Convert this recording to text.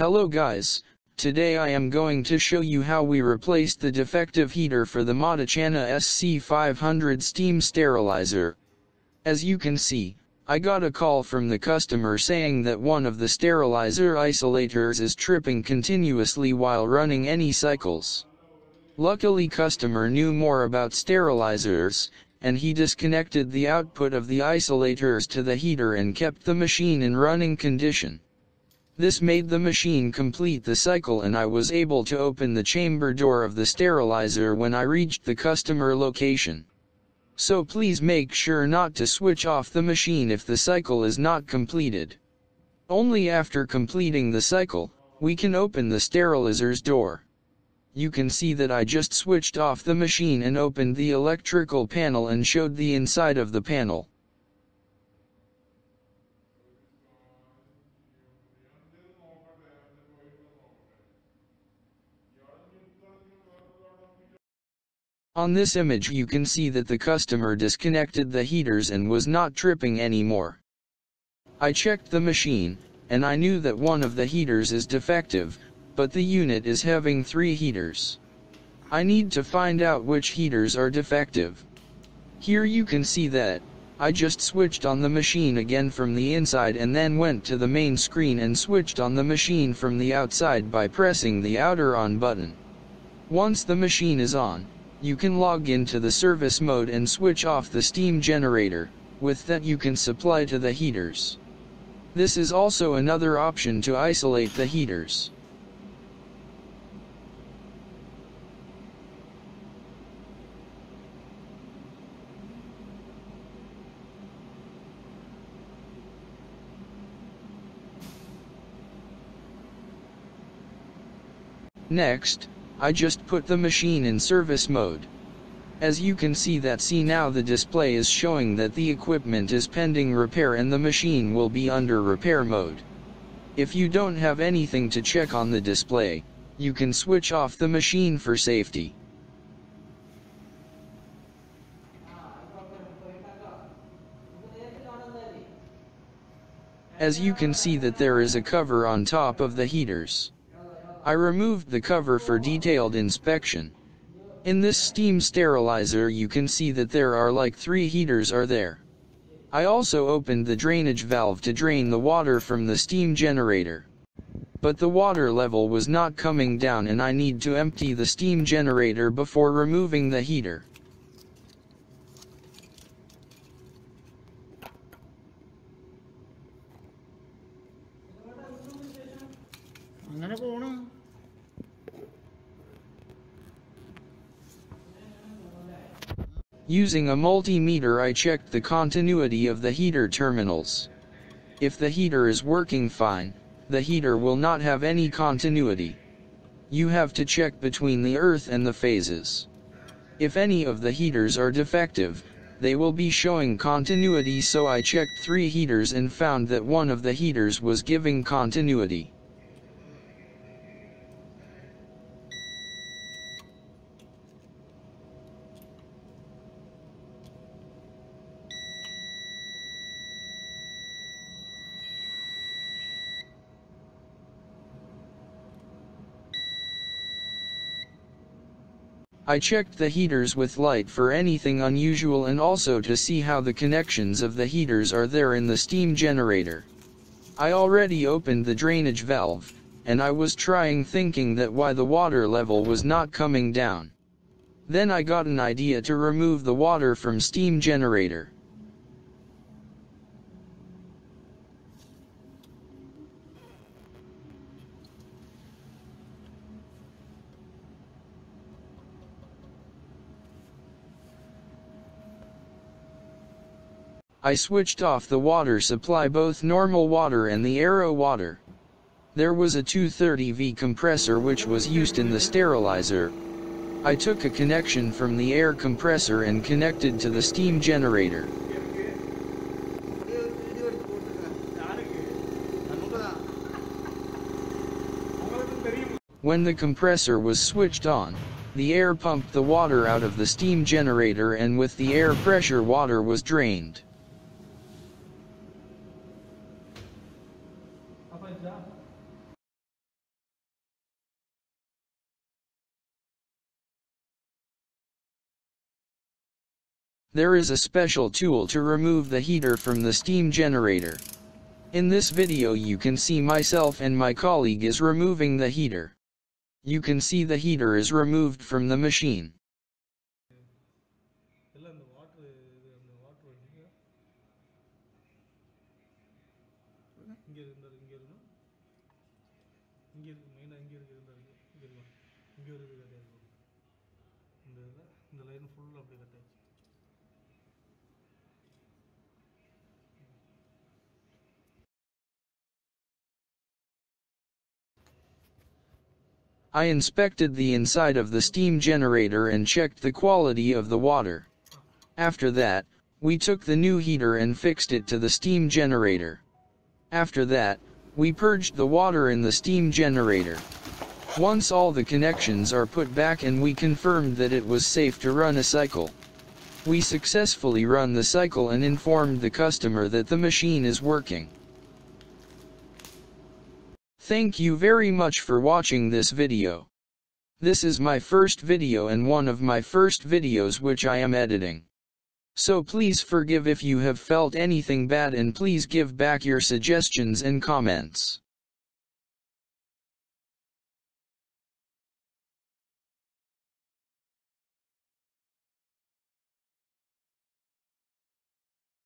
Hello guys, today I am going to show you how we replaced the defective heater for the Matachana SC500 steam sterilizer. As you can see, I got a call from the customer saying that one of the sterilizer isolators is tripping continuously while running any cycles. Luckily customer knew more about sterilizers, and he disconnected the output of the isolators to the heater and kept the machine in running condition. This made the machine complete the cycle and I was able to open the chamber door of the sterilizer when I reached the customer location. So please make sure not to switch off the machine if the cycle is not completed. Only after completing the cycle, we can open the sterilizer's door you can see that I just switched off the machine and opened the electrical panel and showed the inside of the panel. On this image you can see that the customer disconnected the heaters and was not tripping anymore. I checked the machine, and I knew that one of the heaters is defective, but the unit is having three heaters. I need to find out which heaters are defective. Here you can see that, I just switched on the machine again from the inside and then went to the main screen and switched on the machine from the outside by pressing the outer on button. Once the machine is on, you can log into the service mode and switch off the steam generator, with that you can supply to the heaters. This is also another option to isolate the heaters. Next, I just put the machine in service mode. As you can see that see now the display is showing that the equipment is pending repair and the machine will be under repair mode. If you don't have anything to check on the display, you can switch off the machine for safety. As you can see that there is a cover on top of the heaters. I removed the cover for detailed inspection. In this steam sterilizer you can see that there are like three heaters are there. I also opened the drainage valve to drain the water from the steam generator. But the water level was not coming down and I need to empty the steam generator before removing the heater. Using a multimeter I checked the continuity of the heater terminals. If the heater is working fine, the heater will not have any continuity. You have to check between the earth and the phases. If any of the heaters are defective, they will be showing continuity so I checked three heaters and found that one of the heaters was giving continuity. I checked the heaters with light for anything unusual and also to see how the connections of the heaters are there in the steam generator. I already opened the drainage valve, and I was trying thinking that why the water level was not coming down. Then I got an idea to remove the water from steam generator. I switched off the water supply both normal water and the RO water. There was a 230V compressor which was used in the sterilizer. I took a connection from the air compressor and connected to the steam generator. When the compressor was switched on, the air pumped the water out of the steam generator and with the air pressure water was drained. there is a special tool to remove the heater from the steam generator. In this video you can see myself and my colleague is removing the heater. You can see the heater is removed from the machine. எல்லாம் இந்த water இது அந்த water I inspected the inside of the steam generator and checked the quality of the water. After that, we took the new heater and fixed it to the steam generator. After that, we purged the water in the steam generator. Once all the connections are put back and we confirmed that it was safe to run a cycle. We successfully run the cycle and informed the customer that the machine is working. Thank you very much for watching this video. This is my first video and one of my first videos which I am editing. So please forgive if you have felt anything bad and please give back your suggestions and comments.